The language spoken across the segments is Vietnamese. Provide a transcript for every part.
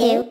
two,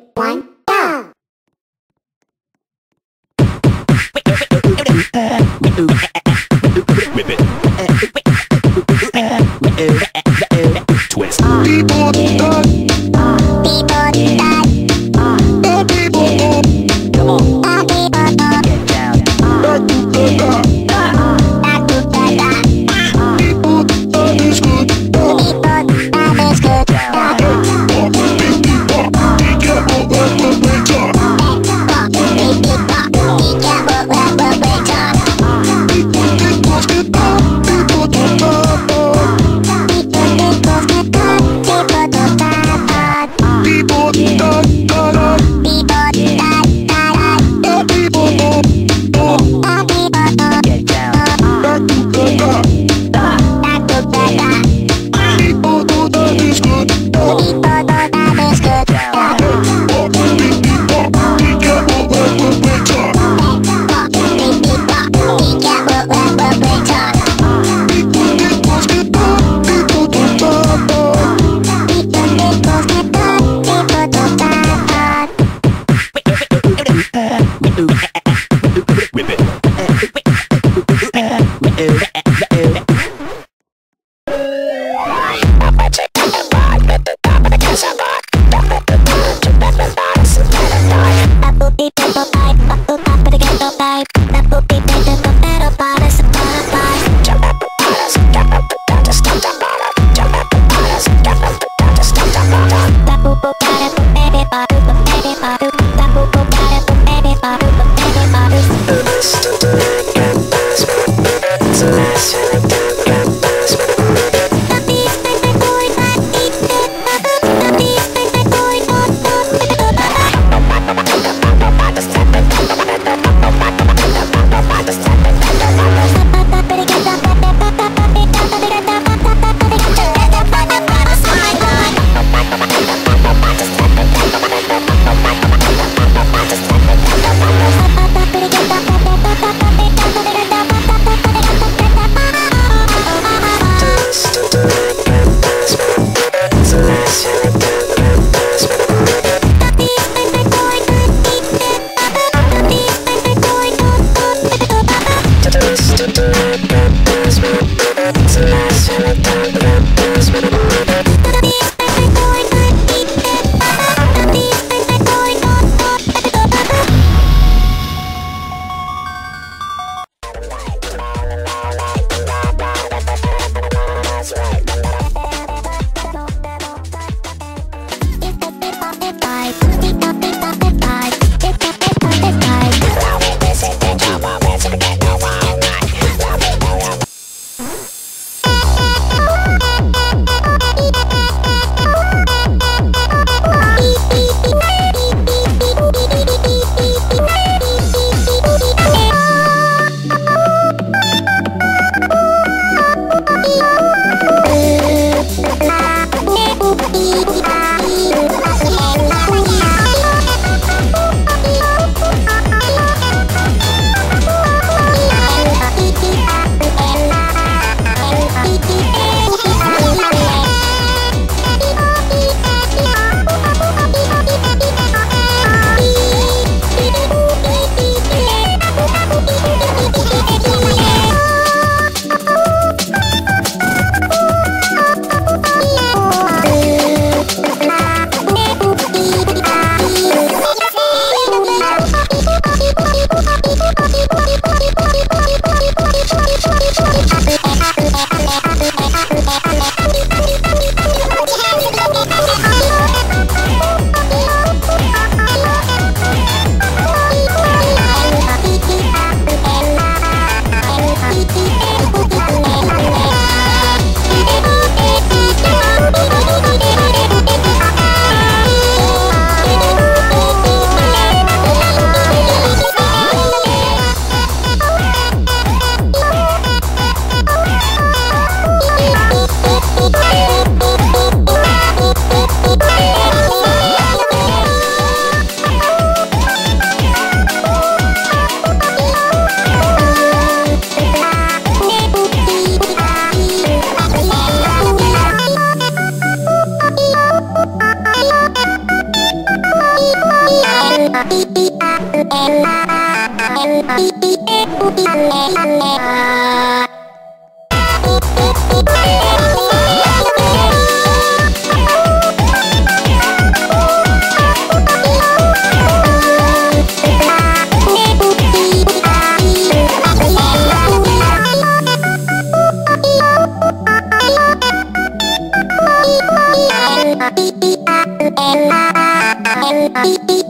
Beep beep.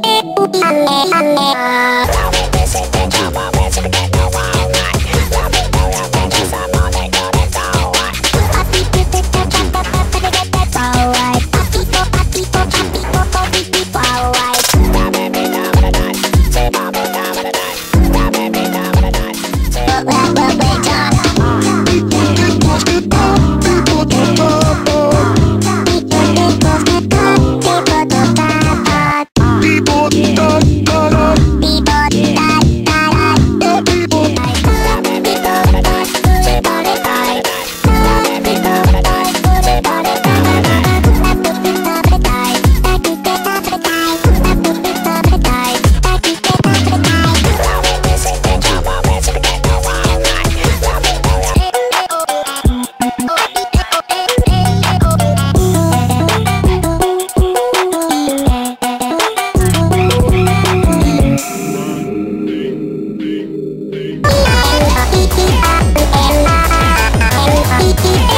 Alle, alle, alle. NTR NTR NTR